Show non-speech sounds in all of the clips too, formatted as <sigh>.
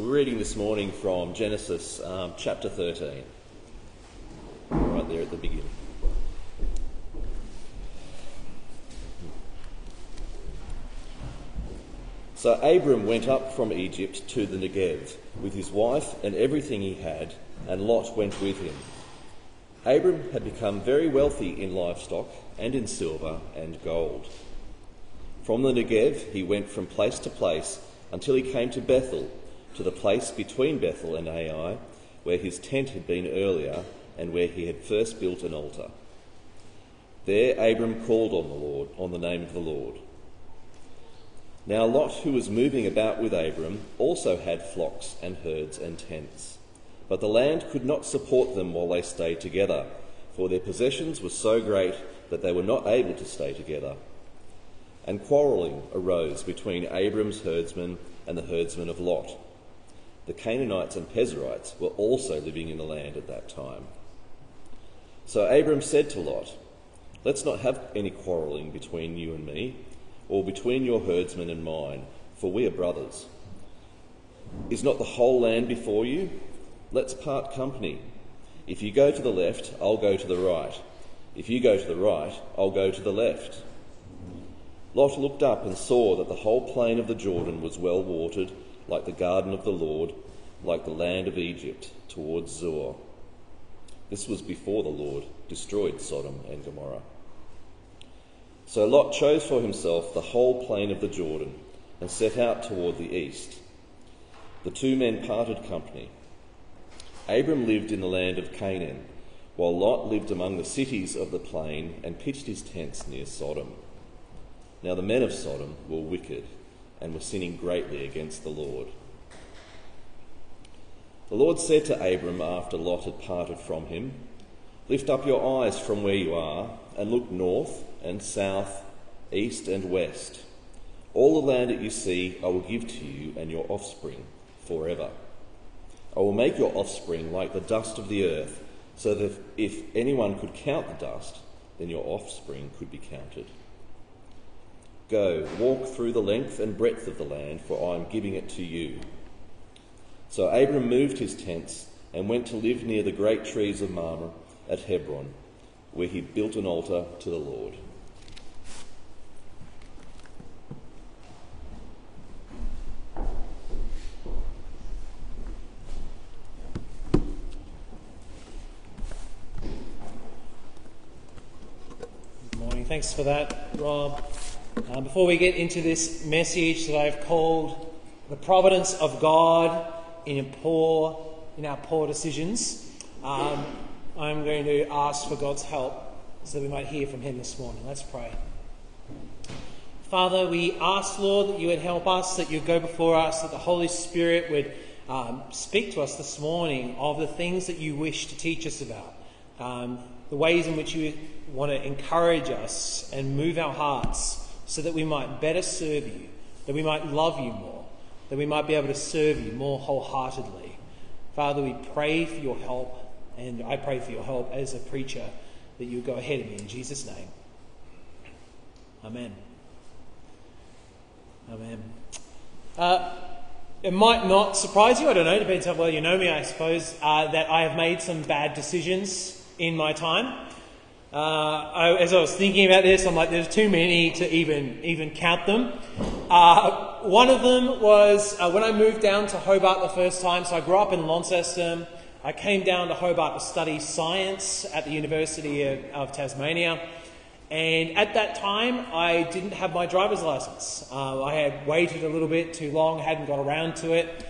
We're reading this morning from Genesis um, chapter 13, right there at the beginning. So Abram went up from Egypt to the Negev with his wife and everything he had, and Lot went with him. Abram had become very wealthy in livestock and in silver and gold. From the Negev he went from place to place until he came to Bethel, to the place between Bethel and Ai, where his tent had been earlier and where he had first built an altar. There Abram called on the Lord, on the name of the Lord. Now Lot, who was moving about with Abram, also had flocks and herds and tents. But the land could not support them while they stayed together, for their possessions were so great that they were not able to stay together. And quarrelling arose between Abram's herdsmen and the herdsmen of Lot. The Canaanites and Perizzites were also living in the land at that time. So Abram said to Lot, Let's not have any quarrelling between you and me, or between your herdsmen and mine, for we are brothers. Is not the whole land before you? Let's part company. If you go to the left, I'll go to the right. If you go to the right, I'll go to the left. Lot looked up and saw that the whole plain of the Jordan was well watered, like the garden of the Lord, like the land of Egypt, towards Zoar. This was before the Lord destroyed Sodom and Gomorrah. So Lot chose for himself the whole plain of the Jordan and set out toward the east. The two men parted company. Abram lived in the land of Canaan, while Lot lived among the cities of the plain and pitched his tents near Sodom. Now the men of Sodom were wicked and were sinning greatly against the Lord. The Lord said to Abram after Lot had parted from him, Lift up your eyes from where you are and look north and south, east and west. All the land that you see I will give to you and your offspring forever. I will make your offspring like the dust of the earth, so that if anyone could count the dust, then your offspring could be counted. Go, walk through the length and breadth of the land, for I am giving it to you. So Abram moved his tents and went to live near the great trees of Mamre at Hebron, where he built an altar to the Lord. Good morning. Thanks for that, Rob. Uh, before we get into this message that I've called the providence of God in poor in our poor decisions, um, I'm going to ask for God's help so that we might hear from Him this morning. Let's pray. Father, we ask, Lord, that you would help us, that you'd go before us, that the Holy Spirit would um, speak to us this morning of the things that you wish to teach us about, um, the ways in which you want to encourage us and move our hearts so that we might better serve you, that we might love you more, that we might be able to serve you more wholeheartedly. Father, we pray for your help, and I pray for your help as a preacher that you go ahead of me in Jesus' name. Amen. Amen. Uh, it might not surprise you, I don't know, depends how well you know me, I suppose, uh, that I have made some bad decisions in my time. Uh, I, as I was thinking about this, I'm like, there's too many to even even count them. Uh, one of them was uh, when I moved down to Hobart the first time. So I grew up in Launceston. I came down to Hobart to study science at the University of, of Tasmania. And at that time, I didn't have my driver's license. Uh, I had waited a little bit too long, hadn't got around to it.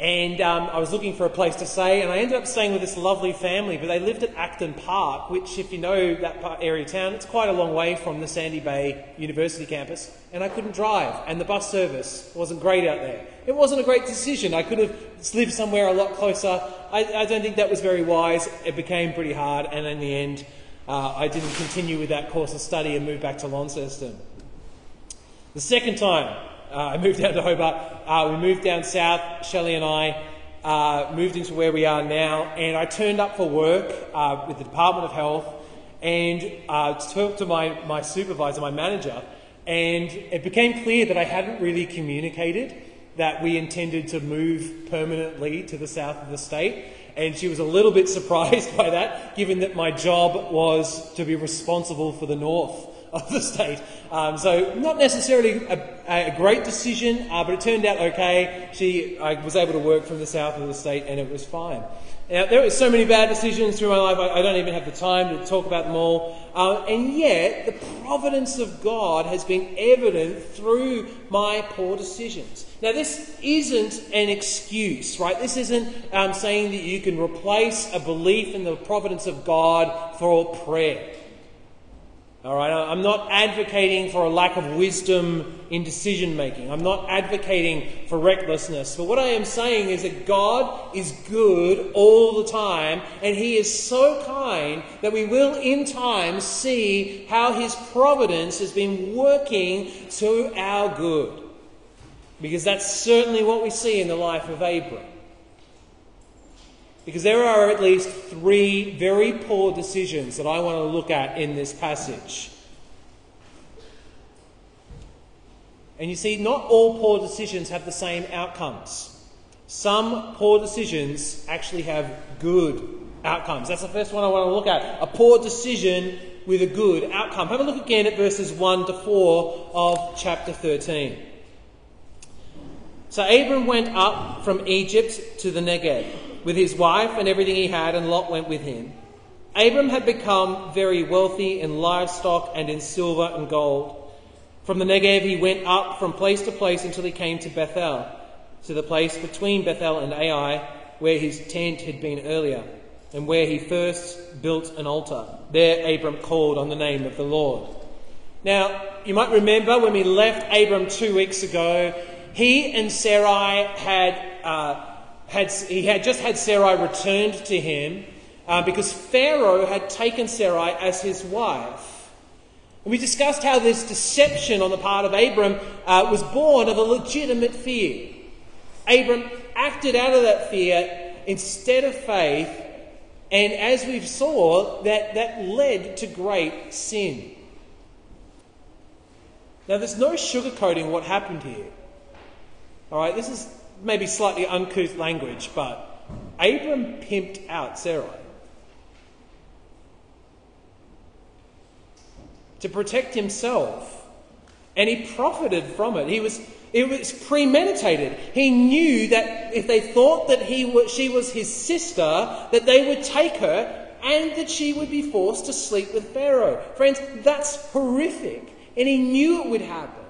And um, I was looking for a place to stay, and I ended up staying with this lovely family. But they lived at Acton Park, which, if you know that area of town, it's quite a long way from the Sandy Bay University campus. And I couldn't drive, and the bus service wasn't great out there. It wasn't a great decision. I could have lived somewhere a lot closer. I, I don't think that was very wise. It became pretty hard, and in the end, uh, I didn't continue with that course of study and moved back to Launceston. The second time, I moved down to Hobart. Uh, we moved down south, Shelley and I, uh, moved into where we are now, and I turned up for work uh, with the Department of Health and uh, talked to my, my supervisor, my manager, and it became clear that I hadn't really communicated that we intended to move permanently to the south of the state. And she was a little bit <laughs> surprised by that, given that my job was to be responsible for the north of the state. Um, so not necessarily a, a great decision, uh, but it turned out okay. She, I was able to work from the south of the state, and it was fine. Now, there were so many bad decisions through my life, I, I don't even have the time to talk about them all. Uh, and yet, the providence of God has been evident through my poor decisions. Now, this isn't an excuse, right? This isn't um, saying that you can replace a belief in the providence of God for prayer. All right, I'm not advocating for a lack of wisdom in decision making. I'm not advocating for recklessness. But what I am saying is that God is good all the time, and He is so kind that we will in time see how His providence has been working to our good. Because that's certainly what we see in the life of Abram. Because there are at least three very poor decisions that I want to look at in this passage. And you see, not all poor decisions have the same outcomes. Some poor decisions actually have good outcomes. That's the first one I want to look at. A poor decision with a good outcome. Have a look again at verses 1 to 4 of chapter 13. So Abram went up from Egypt to the Negev with his wife and everything he had, and Lot went with him. Abram had become very wealthy in livestock and in silver and gold. From the Negev he went up from place to place until he came to Bethel, to the place between Bethel and Ai, where his tent had been earlier, and where he first built an altar. There Abram called on the name of the Lord. Now, you might remember when we left Abram two weeks ago, he and Sarai had. Uh, had, he had just had Sarai returned to him uh, because Pharaoh had taken Sarai as his wife. And we discussed how this deception on the part of Abram uh, was born of a legitimate fear. Abram acted out of that fear instead of faith, and as we saw, that, that led to great sin. Now, there's no sugarcoating what happened here. All right, this is maybe slightly uncouth language, but Abram pimped out Sarai. To protect himself, and he profited from it. He was, it was premeditated. He knew that if they thought that he was, she was his sister, that they would take her and that she would be forced to sleep with Pharaoh. Friends, that's horrific. And he knew it would happen.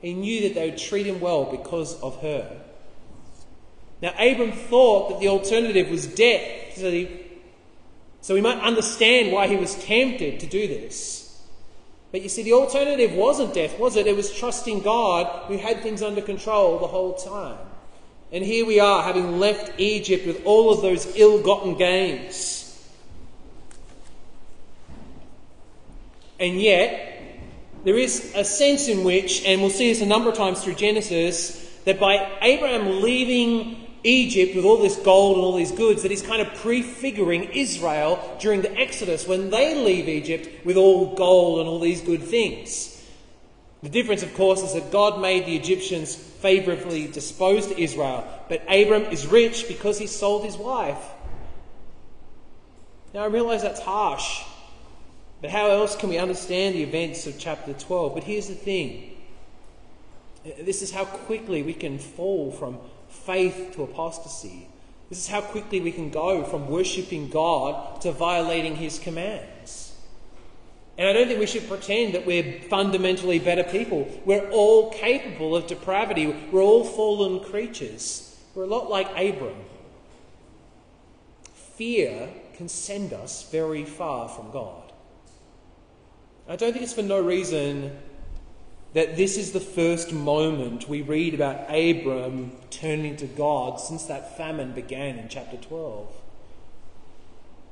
He knew that they would treat him well because of her. Now, Abram thought that the alternative was death, so, he, so we might understand why he was tempted to do this. But you see, the alternative wasn't death, was it? It was trusting God who had things under control the whole time. And here we are, having left Egypt with all of those ill gotten gains. And yet, there is a sense in which, and we'll see this a number of times through Genesis, that by Abraham leaving Egypt with all this gold and all these goods, that he's kind of prefiguring Israel during the Exodus when they leave Egypt with all gold and all these good things. The difference, of course, is that God made the Egyptians favourably disposed to Israel, but Abram is rich because he sold his wife. Now, I realise that's harsh. But how else can we understand the events of chapter 12? But here's the thing this is how quickly we can fall from faith to apostasy. This is how quickly we can go from worshipping God to violating his commands. And I don't think we should pretend that we're fundamentally better people. We're all capable of depravity. We're all fallen creatures. We're a lot like Abram. Fear can send us very far from God. I don't think it's for no reason that this is the first moment we read about Abram turning to God since that famine began in chapter 12.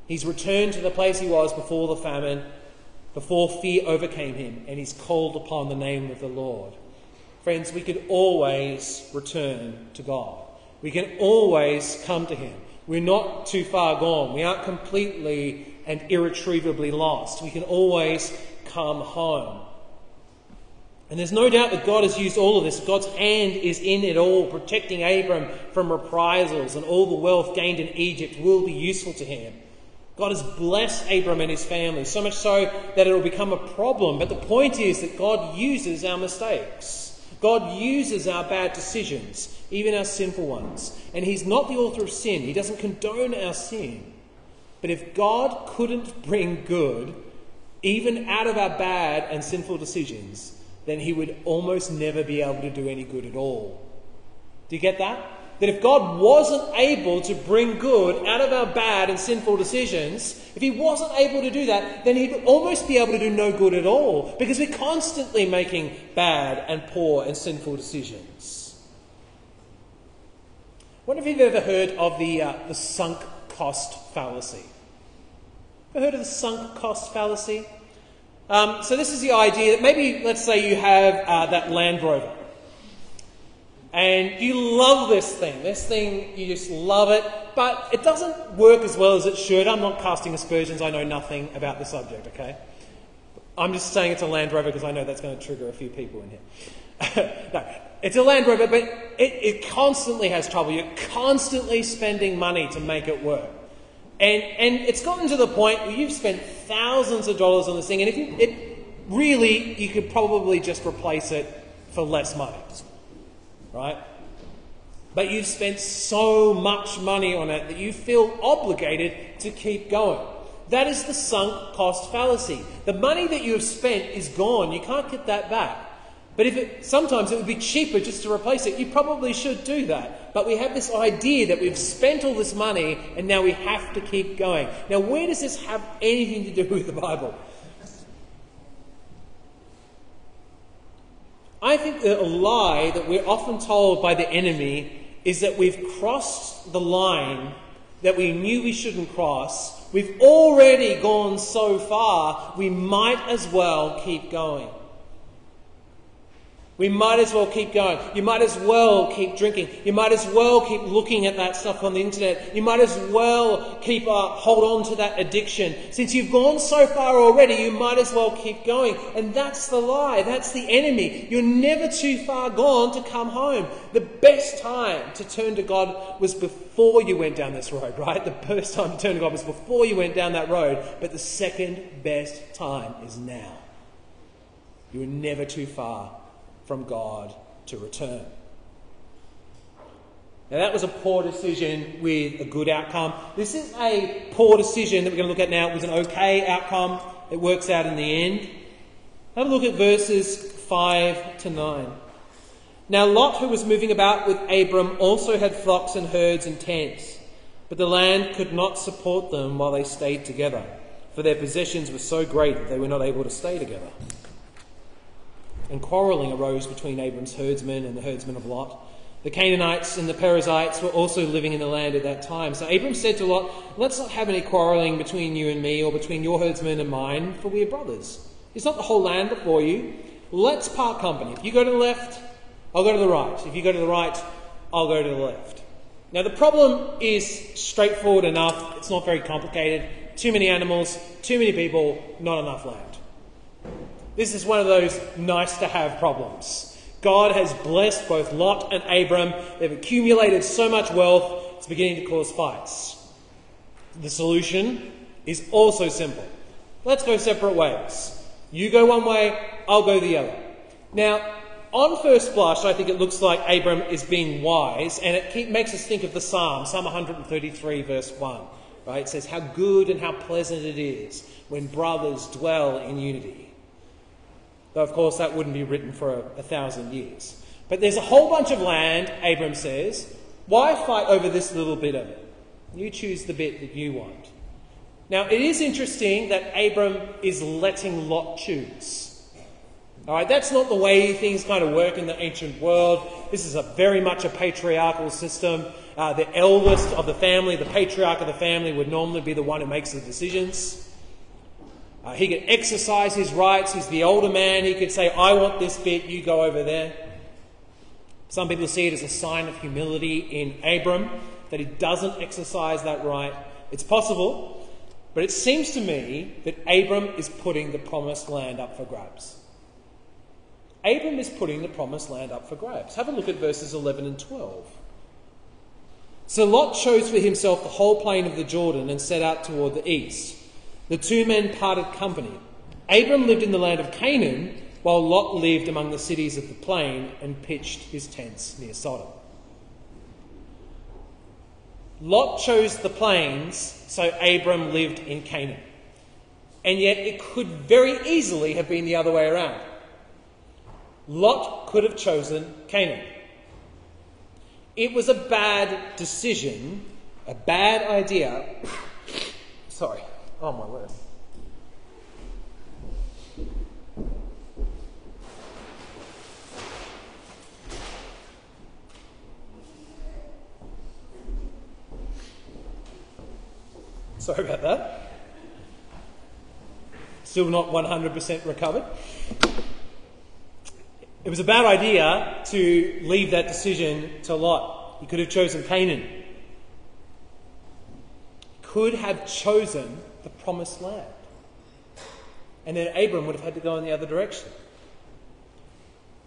He's returned to the place he was before the famine, before fear overcame him, and he's called upon the name of the Lord. Friends, we could always return to God. We can always come to him. We're not too far gone. We aren't completely and irretrievably lost. We can always come home. And there's no doubt that God has used all of this. God's hand is in it all, protecting Abram from reprisals, and all the wealth gained in Egypt will be useful to him. God has blessed Abram and his family, so much so that it will become a problem. But the point is that God uses our mistakes. God uses our bad decisions, even our sinful ones. And He's not the author of sin, He doesn't condone our sin. But if God couldn't bring good, even out of our bad and sinful decisions, then he would almost never be able to do any good at all. Do you get that? That if God wasn't able to bring good out of our bad and sinful decisions, if he wasn't able to do that, then he'd almost be able to do no good at all because we're constantly making bad and poor and sinful decisions. What if you've ever heard of the, uh, the sunk cost fallacy? Ever heard of the sunk cost fallacy? Um, so this is the idea that maybe, let's say you have uh, that Land Rover. And you love this thing. This thing, you just love it. But it doesn't work as well as it should. I'm not casting aspersions. I know nothing about the subject, okay? I'm just saying it's a Land Rover because I know that's going to trigger a few people in here. <laughs> no, it's a Land Rover, but it, it constantly has trouble. You're constantly spending money to make it work. And, and it's gotten to the point where you've spent thousands of dollars on this thing, and if you, it really, you could probably just replace it for less money, right? But you've spent so much money on it that you feel obligated to keep going. That is the sunk cost fallacy. The money that you have spent is gone. You can't get that back. But if it, sometimes it would be cheaper just to replace it, you probably should do that. But we have this idea that we've spent all this money and now we have to keep going. Now, where does this have anything to do with the Bible? I think that a lie that we're often told by the enemy is that we've crossed the line that we knew we shouldn't cross. We've already gone so far, we might as well keep going. We might as well keep going. You might as well keep drinking. You might as well keep looking at that stuff on the internet. You might as well keep uh, hold on to that addiction. Since you've gone so far already, you might as well keep going. And that's the lie. That's the enemy. You're never too far gone to come home. The best time to turn to God was before you went down this road, right? The first time to turn to God was before you went down that road. But the second best time is now. You are never too far from God to return. Now, that was a poor decision with a good outcome. This is a poor decision that we're going to look at now. It was an okay outcome. It works out in the end. Have a look at verses 5 to 9. Now, Lot, who was moving about with Abram, also had flocks and herds and tents, but the land could not support them while they stayed together, for their possessions were so great that they were not able to stay together and quarrelling arose between Abram's herdsmen and the herdsmen of Lot. The Canaanites and the Perizzites were also living in the land at that time. So Abram said to Lot, Let's not have any quarrelling between you and me, or between your herdsmen and mine, for we are brothers. It's not the whole land before you? Let's part company. If you go to the left, I'll go to the right. If you go to the right, I'll go to the left. Now, the problem is straightforward enough. It's not very complicated. Too many animals, too many people, not enough land. This is one of those nice to have problems. God has blessed both Lot and Abram. They've accumulated so much wealth, it's beginning to cause fights. The solution is also simple. Let's go separate ways. You go one way, I'll go the other. Now, on first blush, I think it looks like Abram is being wise, and it keep, makes us think of the Psalm, Psalm 133, verse 1. Right? It says, How good and how pleasant it is when brothers dwell in unity. Though, of course, that wouldn't be written for a, a thousand years. But there's a whole bunch of land, Abram says. Why fight over this little bit of it? You choose the bit that you want. Now, it is interesting that Abram is letting Lot choose. All right, that's not the way things kind of work in the ancient world. This is a very much a patriarchal system. Uh, the eldest of the family, the patriarch of the family, would normally be the one who makes the decisions. Uh, he could exercise his rights. He's the older man. He could say, I want this bit, you go over there. Some people see it as a sign of humility in Abram that he doesn't exercise that right. It's possible, but it seems to me that Abram is putting the promised land up for grabs. Abram is putting the promised land up for grabs. Have a look at verses 11 and 12. So Lot chose for himself the whole plain of the Jordan and set out toward the east. The two men parted company. Abram lived in the land of Canaan, while Lot lived among the cities of the plain and pitched his tents near Sodom. Lot chose the plains, so Abram lived in Canaan. And yet it could very easily have been the other way around. Lot could have chosen Canaan. It was a bad decision, a bad idea. <coughs> Sorry. Oh, my word. Sorry about that. Still not 100% recovered. It was a bad idea to leave that decision to Lot. He could have chosen Canaan. Could have chosen promised land. And then Abram would have had to go in the other direction.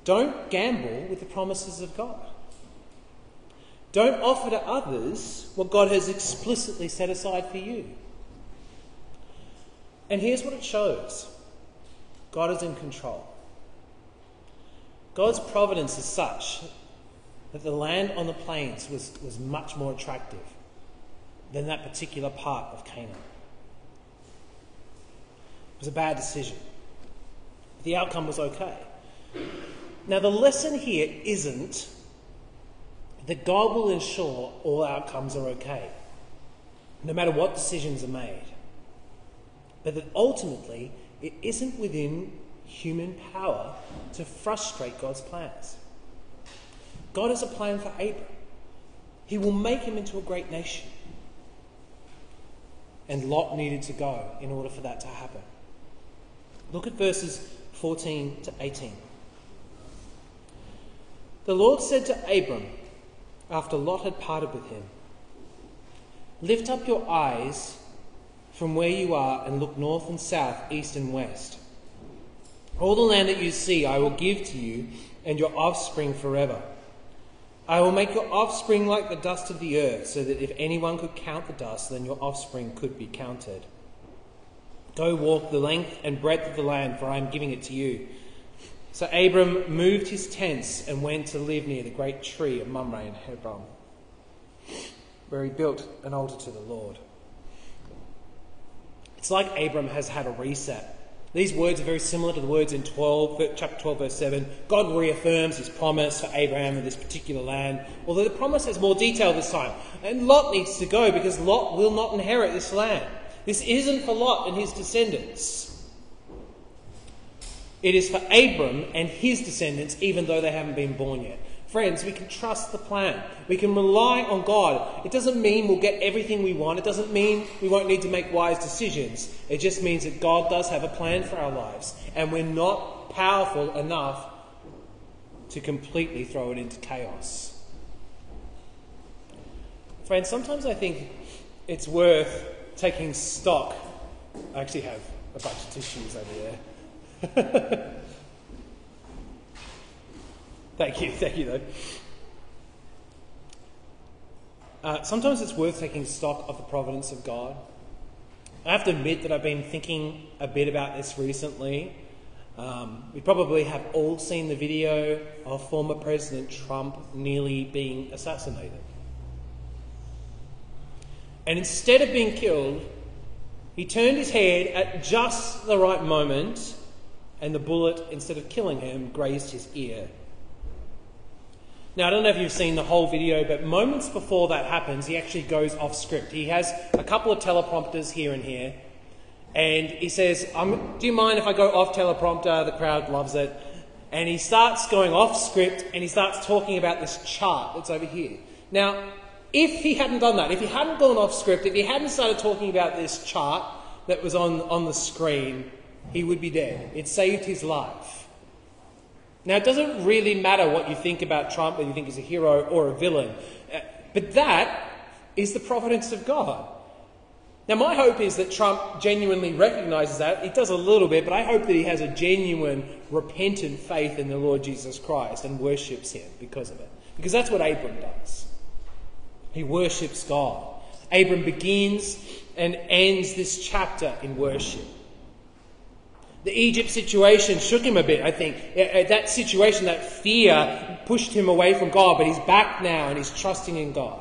Don't gamble with the promises of God. Don't offer to others what God has explicitly set aside for you. And here's what it shows God is in control. God's providence is such that the land on the plains was, was much more attractive than that particular part of Canaan. Was a bad decision. The outcome was okay. Now, the lesson here isn't that God will ensure all outcomes are okay, no matter what decisions are made, but that ultimately it isn't within human power to frustrate God's plans. God has a plan for Abram. He will make him into a great nation. And Lot needed to go in order for that to happen. Look at verses 14 to 18. The Lord said to Abram, after Lot had parted with him, Lift up your eyes from where you are and look north and south, east and west. All the land that you see I will give to you and your offspring forever. I will make your offspring like the dust of the earth, so that if anyone could count the dust, then your offspring could be counted. Go walk the length and breadth of the land, for I am giving it to you. So Abram moved his tents and went to live near the great tree of Mamre in Hebron, where he built an altar to the Lord. It's like Abram has had a reset. These words are very similar to the words in 12, chapter 12, verse 7. God reaffirms his promise for Abraham in this particular land, although the promise has more detail this time. And Lot needs to go because Lot will not inherit this land. This isn't for Lot and his descendants. It is for Abram and his descendants, even though they haven't been born yet. Friends, we can trust the plan. We can rely on God. It doesn't mean we'll get everything we want. It doesn't mean we won't need to make wise decisions. It just means that God does have a plan for our lives. And we're not powerful enough to completely throw it into chaos. Friends, sometimes I think it's worth taking stock. I actually have a bunch of tissues over there. <laughs> thank you, thank you, though. Uh, sometimes it's worth taking stock of the providence of God. I have to admit that I've been thinking a bit about this recently. Um, we probably have all seen the video of former President Trump nearly being assassinated. And instead of being killed, he turned his head at just the right moment and the bullet, instead of killing him, grazed his ear. Now, I don't know if you've seen the whole video, but moments before that happens, he actually goes off script. He has a couple of teleprompters here and here, and he says, Do you mind if I go off teleprompter? The crowd loves it. And he starts going off script and he starts talking about this chart that's over here. Now, if he hadn't done that, if he hadn't gone off script, if he hadn't started talking about this chart that was on, on the screen, he would be dead. It saved his life. Now, it doesn't really matter what you think about Trump, whether you think he's a hero or a villain, uh, but that is the providence of God. Now, my hope is that Trump genuinely recognizes that. He does a little bit, but I hope that he has a genuine, repentant faith in the Lord Jesus Christ and worships him because of it. Because that's what Abram does. He worships God. Abram begins and ends this chapter in worship. The Egypt situation shook him a bit, I think. Uh, that situation, that fear, pushed him away from God, but he's back now and he's trusting in God.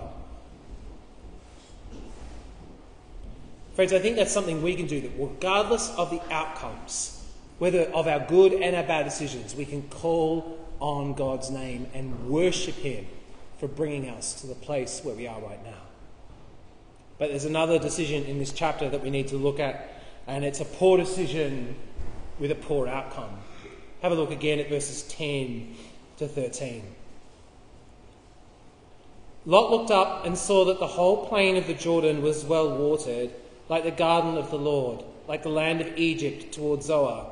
Friends, I think that's something we can do that regardless of the outcomes, whether of our good and our bad decisions, we can call on God's name and worship Him for bringing us to the place where we are right now. But there's another decision in this chapter that we need to look at, and it's a poor decision with a poor outcome. Have a look again at verses 10 to 13. Lot looked up and saw that the whole plain of the Jordan was well watered, like the garden of the Lord, like the land of Egypt towards Zoar.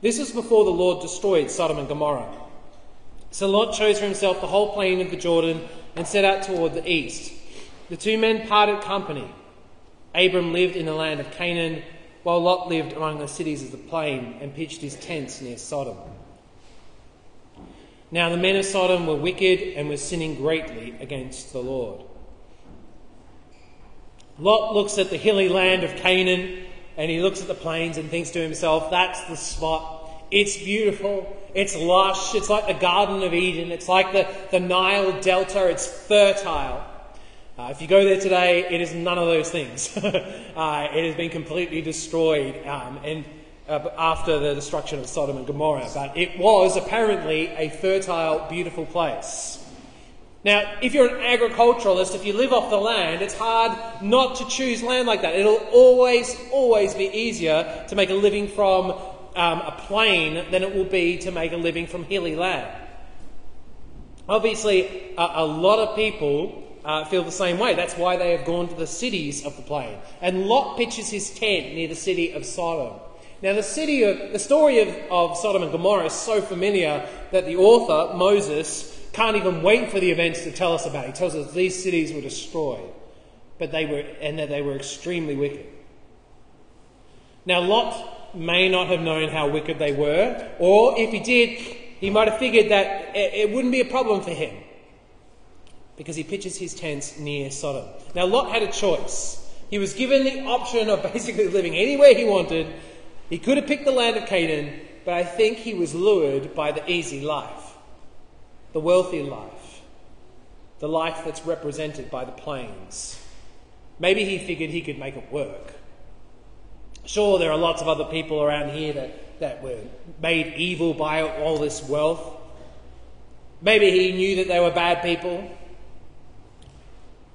This was before the Lord destroyed Sodom and Gomorrah. So Lot chose for himself the whole plain of the Jordan and set out toward the east. The two men parted company. Abram lived in the land of Canaan, while Lot lived among the cities of the plain and pitched his tents near Sodom. Now the men of Sodom were wicked and were sinning greatly against the Lord. Lot looks at the hilly land of Canaan and he looks at the plains and thinks to himself, that's the spot. It's beautiful. It's lush. It's like the Garden of Eden. It's like the, the Nile Delta. It's fertile. Uh, if you go there today, it is none of those things. <laughs> uh, it has been completely destroyed um, and, uh, after the destruction of Sodom and Gomorrah. But it was apparently a fertile, beautiful place. Now, if you're an agriculturalist, if you live off the land, it's hard not to choose land like that. It'll always, always be easier to make a living from um, a plain than it will be to make a living from hilly land. Obviously, a, a lot of people uh, feel the same way. That's why they have gone to the cities of the plain. And Lot pitches his tent near the city of Sodom. Now, the city of the story of, of Sodom and Gomorrah is so familiar that the author Moses can't even wait for the events to tell us about. He tells us these cities were destroyed, but they were and that they were extremely wicked. Now, Lot may not have known how wicked they were, or if he did, he might have figured that it, wouldn't be a problem for him because he pitches his tents near Sodom. Now, Lot had a choice. He was given the option of <laughs> basically living anywhere he wanted. He could have picked the land of Canaan, but I think he was lured by the easy life, the wealthy life, the life that's represented by the plains. Maybe he figured he could make it work. Sure, there are lots of other people around here that, that were made evil by all this wealth. Maybe he knew that they were bad people.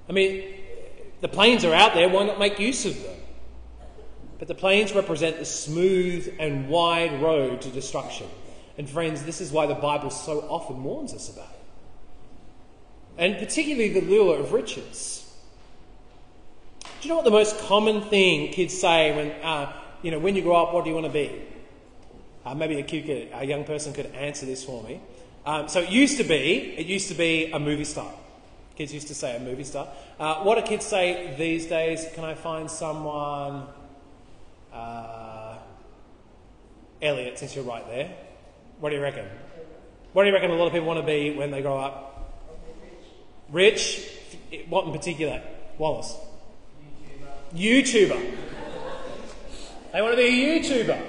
I mean, the plains are out there, why not make use of them? But the plains represent the smooth and wide road to destruction. And friends, this is why the Bible so often warns us about it. And particularly the lure of riches. Do you know what the most common thing kids say when, uh, you know, when you grow up, what do you want to be? Uh, maybe a, kid could, a young person could answer this for me. Um, so it used to be, it used to be a movie star. Kids used to say a movie star. Uh, what do kids say these days? Can I find someone? Uh, Elliot, since you're right there. What do you reckon? What do you reckon a lot of people want to be when they grow up? Rich? What in particular? Wallace? YouTuber. They want to be a YouTuber.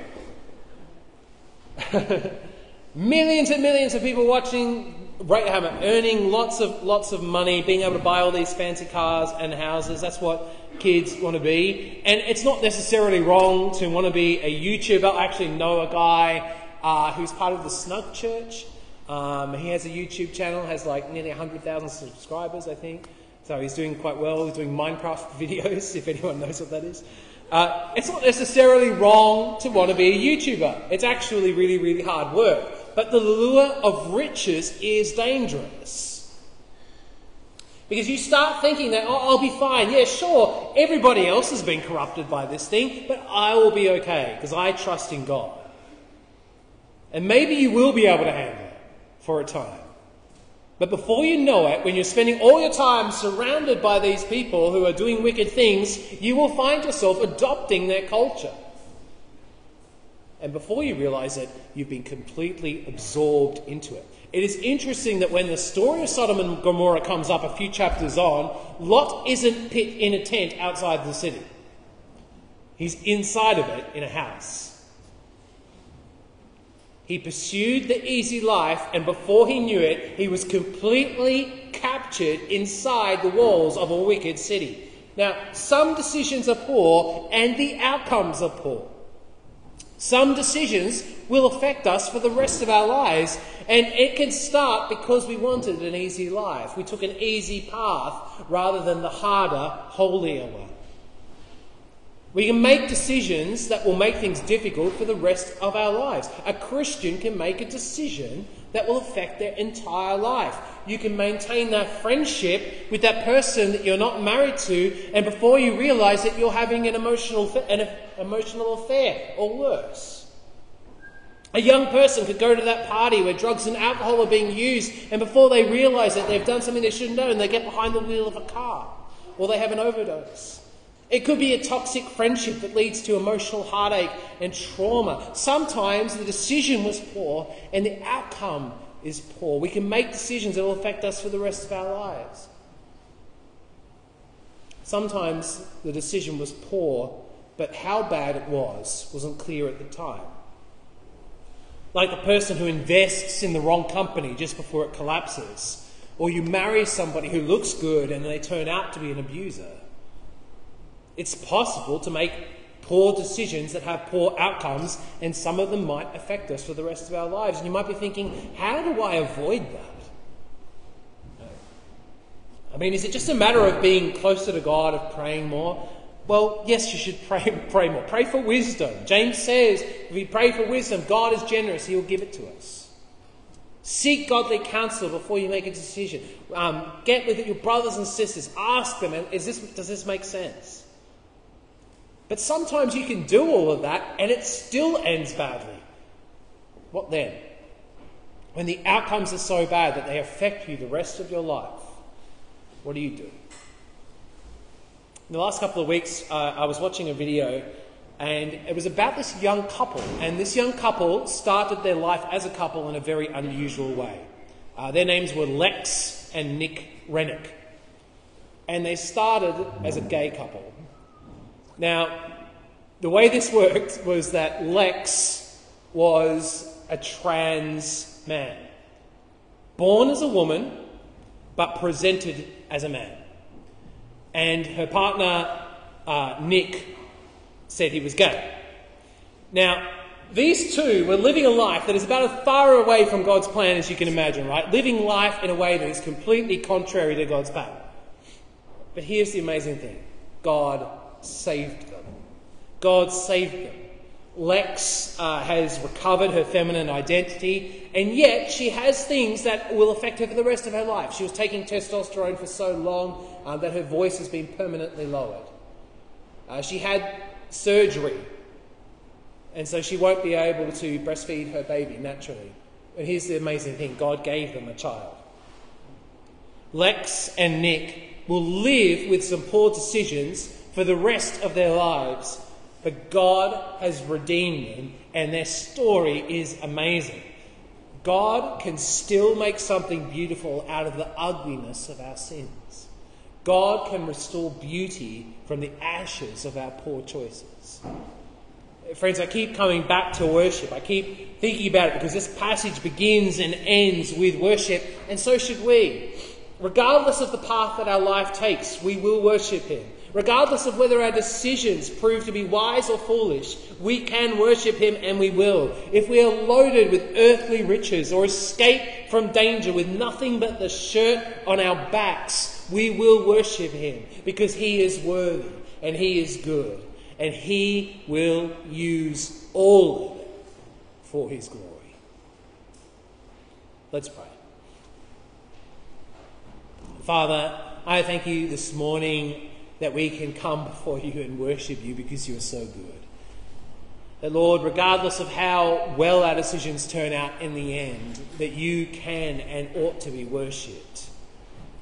<laughs> millions and millions of people watching Right, earning lots of lots of money, being able to buy all these fancy cars and houses. That's what kids want to be. And it's not necessarily wrong to want to be a YouTuber. I actually know a guy uh, who's part of the Snug Church. Um, he has a YouTube channel, has like nearly 100,000 subscribers, I think. So he's doing quite well. He's doing Minecraft <laughs> videos, if anyone knows what that is. Uh, it's not necessarily wrong to want to be a YouTuber. It's actually really, really hard work. But the lure of riches is dangerous. Because you start thinking that, oh, I'll be fine. Yeah, sure, everybody else has been corrupted by this thing, but I will be okay because I trust in God. And maybe you will be able to handle it for a time. But before you know it, when you're spending all your time surrounded by these people who are doing wicked things, you will find yourself adopting their culture. And before you realize it, you've been completely absorbed into it. It is interesting that when the story of Sodom and Gomorrah comes up a few chapters on, Lot isn't pit in a tent outside the city. He's inside of it in a house. He pursued the easy life, and before he knew it, he was completely captured inside the walls of a wicked city. Now, some decisions are poor, and the outcomes are poor. Some decisions will affect us for the rest of our lives, and it can start because we wanted an easy life. We took an easy path rather than the harder, holier one. We can make decisions that will make things difficult for the rest of our lives. A Christian can make a decision that will affect their entire life. You can maintain that friendship with that person that you're not married to, and before you realize it, you're having an emotional, an emotional affair, or worse. A young person could go to that party where drugs and alcohol are being used, and before they realize it, they've done something they shouldn't do, and they get behind the wheel of a car, or they have an overdose. It could be a toxic friendship that leads to emotional heartache and trauma. Sometimes the decision was poor and the outcome is poor. We can make decisions that will affect us for the rest of our lives. Sometimes the decision was poor, but how bad it was wasn't clear at the time. Like the person who invests in the wrong company just before it collapses, or you marry somebody who looks good and they turn out to be an abuser. It's possible to make poor decisions that have poor outcomes, and some of them might affect us for the rest of our lives. And you might be thinking, how do I avoid that? I mean, is it just a matter of being closer to God, of praying more? Well, yes, you should pray, <laughs> pray more. Pray for wisdom. James says if we pray for wisdom, God is generous, He will give it to us. Seek godly counsel before you make a decision. Um, get with your brothers and sisters. Ask them, is this, does this make sense? But sometimes you can do all of that and it still ends badly. What then? When the outcomes are so bad that they affect you the rest of your life, what do you do? In the last couple of weeks, uh, I was watching a video and it was about this young couple. And this young couple started their life as a couple in a very unusual way. Uh, their names were Lex and Nick Rennick. And they started as a gay couple. Now, the way this worked was that Lex was a trans man, born as a woman, but presented as a man. And her partner, uh, Nick, said he was gay. Now, these two were living a life that is about as far away from God's plan as you can imagine, right? Living life in a way that is completely contrary to God's plan. But here's the amazing thing God saved them. God saved them. Lex uh, has recovered her feminine identity, and yet she has things that will affect her for the rest of her life. She was taking testosterone for so long uh, that her voice has been permanently lowered. Uh, she had surgery, and so she won't be able to breastfeed her baby naturally. And here's the amazing thing God gave them a child. Lex and Nick will live with some poor decisions for the rest of their lives. But God has redeemed them, and their story is amazing. God can still make something beautiful out of the ugliness of our sins. God can restore beauty from the ashes of our poor choices. Friends, I keep coming back to worship. I keep thinking about it because this passage begins and ends with worship, and so should we. Regardless of the path that our life takes, we will worship Him. Regardless of whether our decisions prove to be wise or foolish, we can worship Him and we will. If we are loaded with earthly riches or escape from danger with nothing but the shirt on our backs, we will worship Him because He is worthy and He is good and He will use all of it for His glory. Let's pray. Father, I thank you this morning that we can come before you and worship you because you are so good. That, Lord, regardless of how well our decisions turn out in the end, that you can and ought to be worshipped.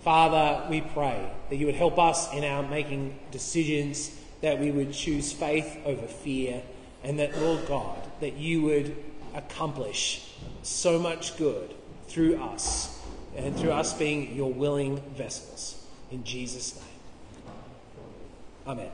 Father, we pray that you would help us in our making decisions, that we would choose faith over fear, and that, Lord God, that you would accomplish so much good through us and through us being your willing vessels. In Jesus' name. Amen.